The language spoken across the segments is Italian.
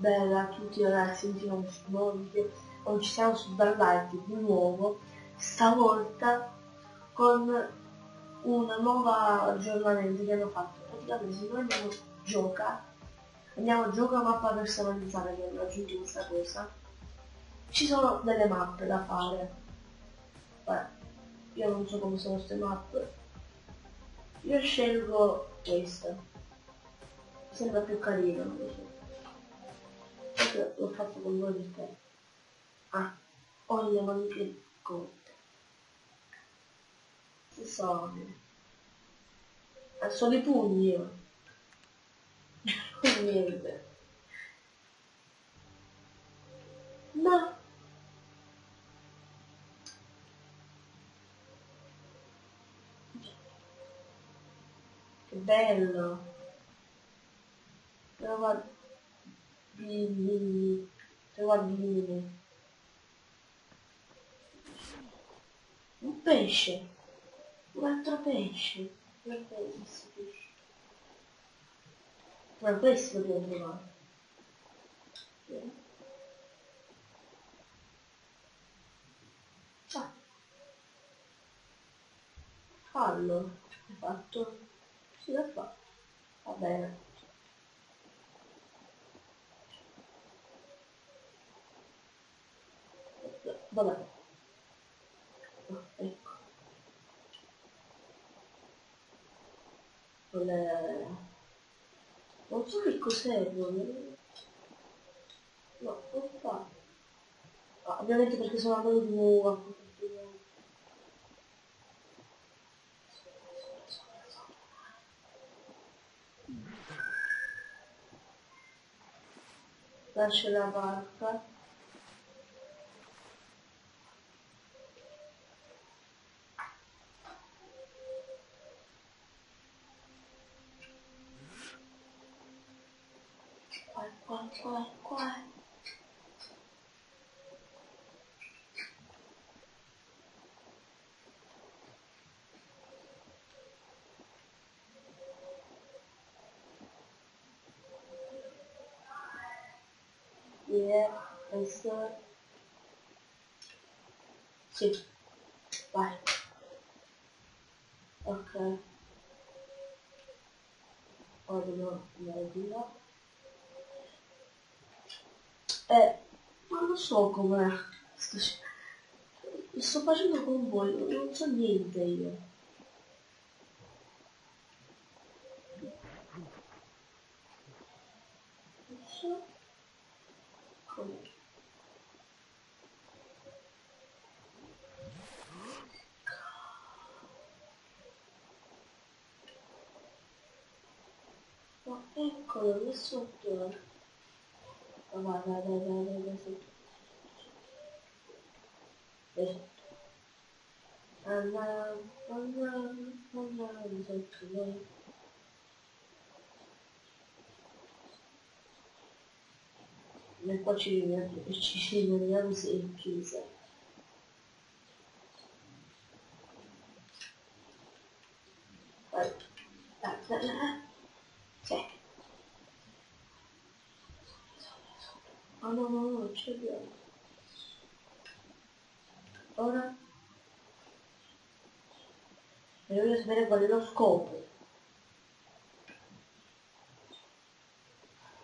bella a tutti ragazzi, ultimamente oggi siamo su Darlight di nuovo, stavolta con un nuovo aggiornamento che hanno fatto. Praticamente se noi andiamo gioca, andiamo a gioca mappa personalizzata che hanno aggiunto questa cosa, ci sono delle mappe da fare. Beh, io non so come sono queste mappe. Io scelgo questa. Sembra più carino, non lo so perché l'ho fatto con voi perché ah ho le maniche corte. Si sono sono i pugni io. Niente. No che bello. Però guarda bimini, tre bambini. Un pesce, un altro pesce. Guarda questo pesce. Ma questo dobbiamo trovare. Ah. Fallo. Hai fatto? Si l'ha fatto. Va bene. Vabbè. Oh, ecco. Le... non so che cos'è no non fa. Ah, ovviamente perché sono andato di nuovo lascia la barca qua, qua. Yeah, questo. Sì, vai. Ok. Ora dobbiamo andare di là. Eh, non lo so come sto, sto facendo con voi, non so niente io. Non so come. Ma eccolo, lì sotto. Vai, vai, vai, vai, vai, vai, sì. Esatto. Andiamo, andiamo, andiamo, sotto noi. Noi qua ci rimaniamo, ci rimaniamo in chiesa. Vai, dai, dai, Ah no, no, no, ce l'abbiamo. Ora voglio sapere qual è lo scopo.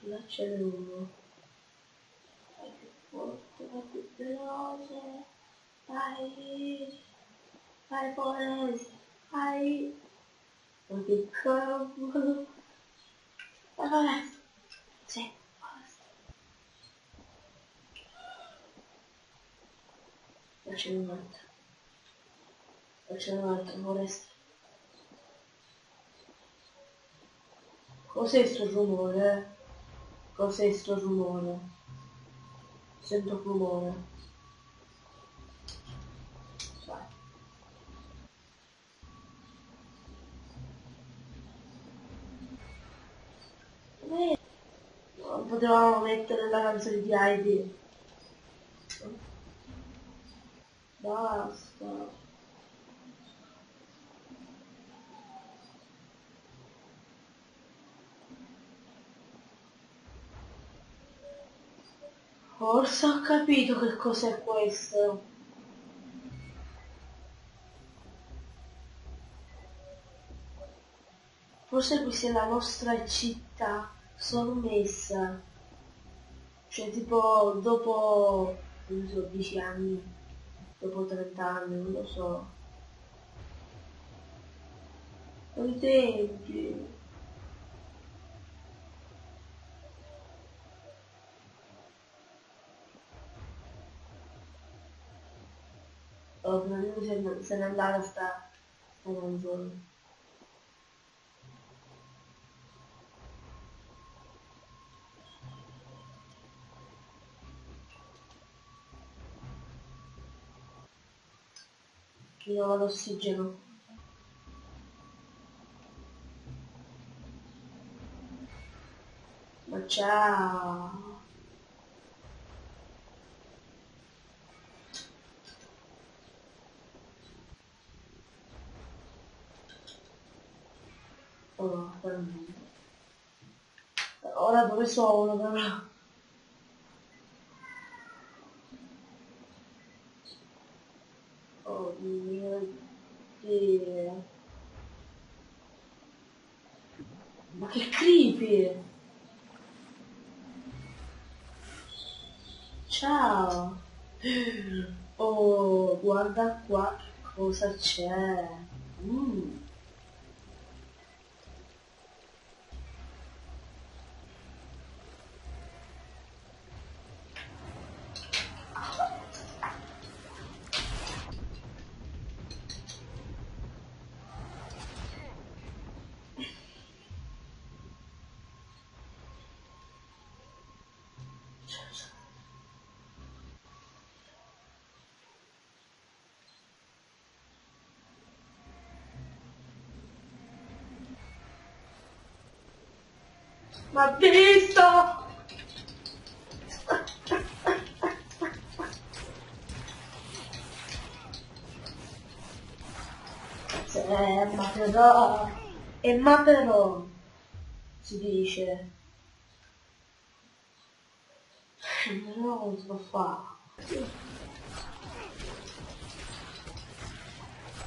Là c'è uno. Vai più forte, vai più veloce. Vai. Vai Forest. Vai. Vai più curvo. Vai Forest. Sì. Facendo un'altra facendo un'altra foresta cos'è sto rumore? cos'è sto rumore? sento rumore. Non potevamo mettere la canzone di Heidi Basta. Forse ho capito che cos'è questo. Forse questa è la nostra città sommessa. Cioè tipo dopo, non so, 10 anni, dopo 30 anni, non lo so. Con i tempi. Oh, finalmente se ne è andata sta, sta canzone. Fino all'ossigeno. Ma ciao! Oh, Ora dove sono però? mio dio. Ma che creepy! Ciao! Oh, guarda qua cosa c'è. Mm. Ma visto! Eh, ma però... E ma però... Si dice... No, si può fare.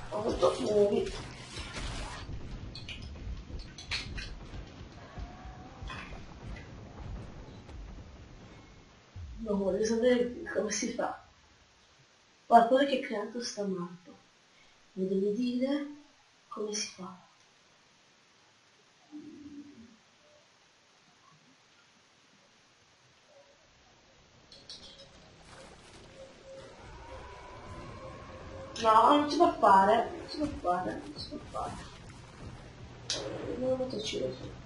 Ho fatto fuori. Non voglio sapere come si fa. Qualcuno che ha creato sta mappa. Mi devi dire come si fa. No, non si può fare, non si può fare, non si può fare. Non lo faccio io.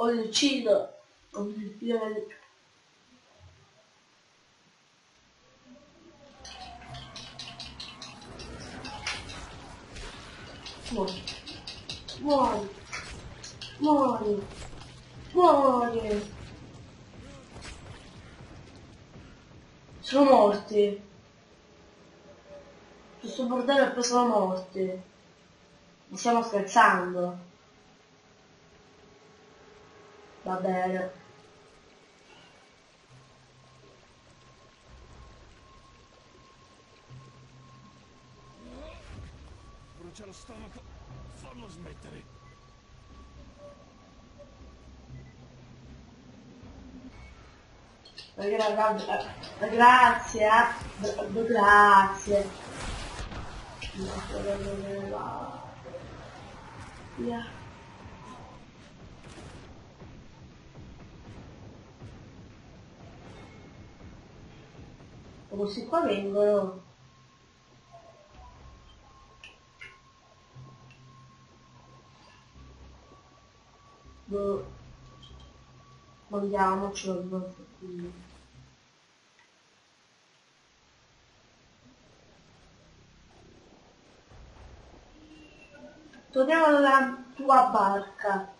o li uccido muori muori muori muori sono morti. Questo bordello è poi sono morti mi stiamo scherzando. Va bene. Brucia lo stomaco. Fallo smettere. Grazie, grazie, grazie. Yeah. questi qua vengono boh. mandiamocelo il nostro figlio torniamo alla tua barca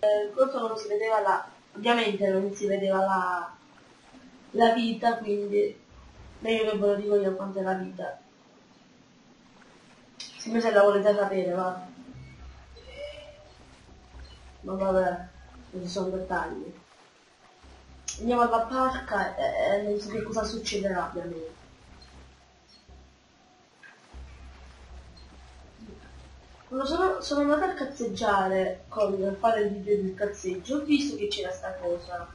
eh, questo non si vedeva là ovviamente non si vedeva la, la vita, quindi meglio che ve lo dico io quanto è la vita. Se la volete sapere, va. Ma vabbè, non sono dettagli. Andiamo alla parca e, e non so che cosa succederà ovviamente. Quando sono, sono andata a cazzeggiare con fare il video del cazzeggio, ho visto che c'era sta cosa.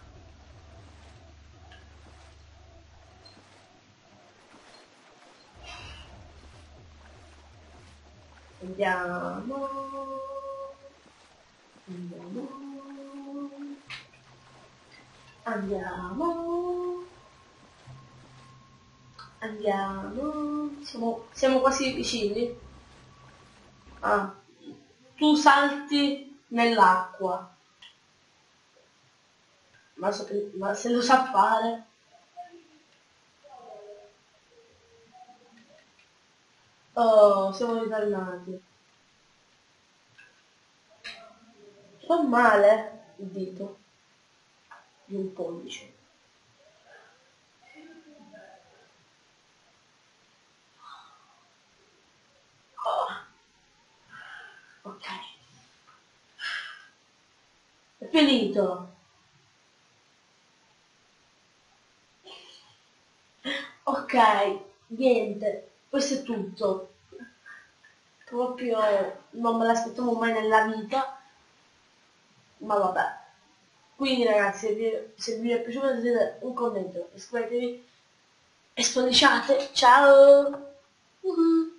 Andiamo. Andiamo. Andiamo. Andiamo. Siamo, siamo quasi vicini. Ah. Tu salti nell'acqua. Ma, so che, ma se lo sa fare. Oh, siamo ritornati. Fa male il dito di un pollice. Oh. Ok. È finito. Ok, niente questo è tutto proprio non me l'aspettavo mai nella vita ma vabbè. Quindi ragazzi se vi, se vi è piaciuto mettete un commento iscrivetevi e spolliciate ciao! Uh -huh.